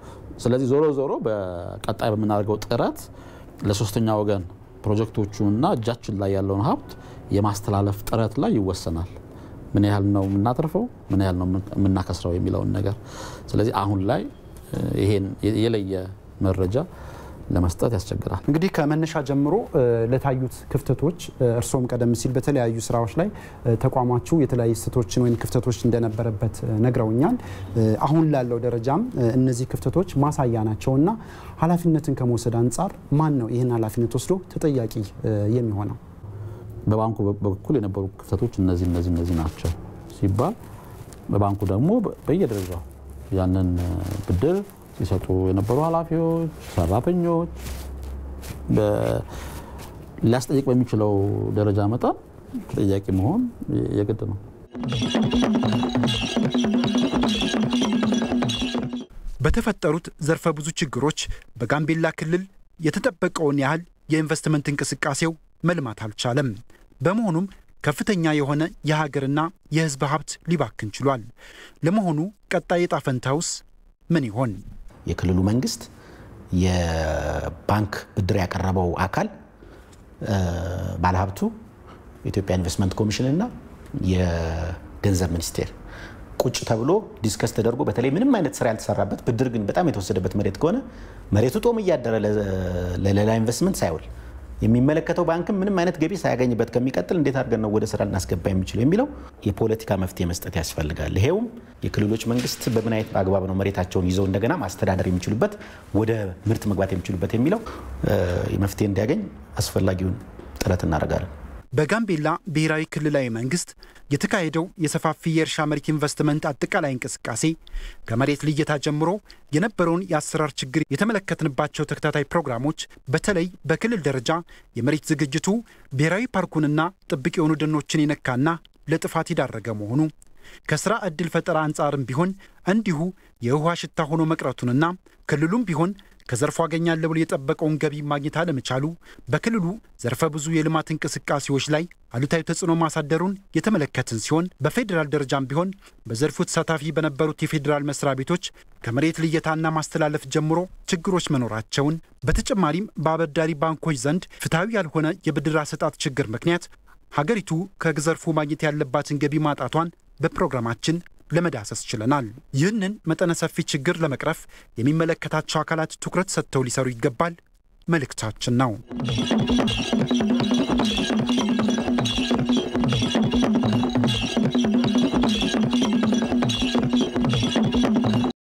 ስለዚህ ዞሮ ዞሮ በቀጣይ በምናደርገው ጥረት ለሶስተኛ ወገን ፕሮጀክቶቹንና እጃችን ላይ ያለውን ሀብት የማስተላለፍ ጥረት ላይ ይወሰናል። ምን ያህል ነው የምናተርፈው፣ ምን ያህል ነው የምናከስረው የሚለውን ነገር። ስለዚህ አሁን ላይ ይሄን የለየ መረጃ ለመስጠት ያስቸግራል። እንግዲህ ከመነሻ ጀምሮ ለታዩት ክፍተቶች እርስዎም ቀደም ሲል በተለያዩ ስራዎች ላይ ተቋማችሁ የተለያዩ ስህተቶችን ወይም ክፍተቶች እንደነበረበት ነግረውኛል። አሁን ላለው ደረጃም እነዚህ ክፍተቶች ማሳያ ናቸውና ኃላፊነትን ከመውሰድ አንጻር ማን ነው ይህን ኃላፊነት ወስዶ ተጠያቂ የሚሆነው? በባንኩ በኩል የነበሩ ክፍተቶች እነዚህ እነዚህ እነዚህ ናቸው ሲባል በባንኩ ደግሞ በየደረጃው ያንን ብድር ሲሰጡ የነበሩ ኃላፊዎች፣ ሰራተኞች ሊያስጠይቅ በሚችለው ደረጃ መጠን ተጠያቂ መሆን የግድ ነው። በተፈጠሩት ዘርፈ ብዙ ችግሮች በጋምቤላ ክልል የተጠበቀውን ያህል የኢንቨስትመንት እንቅስቃሴው መልማት አልቻለም። በመሆኑም ከፍተኛ የሆነ የሀገርና የሕዝብ ሀብት ሊባክን ችሏል። ለመሆኑ ቀጣይ ዕጣ ፈንታውስ ምን ይሆን? የክልሉ መንግስት የባንክ ብድር ያቀረበው አካል ባለሀብቱ የኢትዮጵያ ኢንቨስትመንት ኮሚሽን እና የገንዘብ ሚኒስቴር ቁጭ ተብሎ discuss ተደርጎ በተለይ ምንም አይነት ስራ ያልተሰራበት ብድር ግን በጣም የተወሰደበት መሬት ከሆነ መሬቱ ጦም እያደረ ለሌላ ኢንቨስትመንት ሳይውል የሚመለከተው ባንክም ምንም አይነት ገቢ ሳያገኝበት ከሚቀጥል እንዴት አድርገን ነው ወደ ስራ ልናስገባ የሚችለው የሚለው የፖለቲካ መፍትሄ መስጠት ያስፈልጋል። ይሄውም የክልሎች መንግስት በምን አይነት በአግባብ ነው መሬታቸውን ይዘው እንደገና ማስተዳደር የሚችሉበት ወደ ምርት መግባት የሚችሉበት የሚለው መፍትሄ እንዲያገኝ አስፈላጊውን ጥረት እናደርጋለን። በጋምቤላ ብሔራዊ ክልላዊ መንግስት የተካሄደው የሰፋፊ የእርሻ መሬት ኢንቨስትመንት አጠቃላይ እንቅስቃሴ ከመሬት ልየታ ጀምሮ የነበረውን የአሰራር ችግር የተመለከትንባቸው ተከታታይ ፕሮግራሞች በተለይ በክልል ደረጃ የመሬት ዝግጅቱ ብሔራዊ ፓርኩንና ጥብቅ የሆኑ ደኖችን የነካና ለጥፋት የዳረገ መሆኑ ከስራ ዕድል ፈጠራ አንጻርም ቢሆን እንዲሁ የውሃ ሽታ ሆኖ መቅረቱንና ክልሉም ቢሆን ከዘርፉ አገኛለሁ ብሎ የጠበቀውን ገቢ ማግኘት አለመቻሉ በክልሉ ዘርፈ ብዙ የልማት እንቅስቃሴዎች ላይ አሉታዊ ተጽዕኖ ማሳደሩን የተመለከትን ሲሆን በፌዴራል ደረጃም ቢሆን በዘርፉ ተሳታፊ በነበሩት የፌዴራል መስሪያ ቤቶች ከመሬት ልየታና ማስተላለፍ ጀምሮ ችግሮች መኖራቸውን በተጨማሪም በአበዳሪ ባንኮች ዘንድ ፍትሐዊ ያልሆነ የብድር አሰጣጥ ችግር ምክንያት ሀገሪቱ ከዘርፉ ማግኘት ያለባትን ገቢ ማጣቷን በፕሮግራማችን ለመዳሰስ ችለናል። ይህንን መጠነ ሰፊ ችግር ለመቅረፍ የሚመለከታቸው አካላት ትኩረት ሰጥተው ሊሰሩ ይገባል መልእክታችን ነው።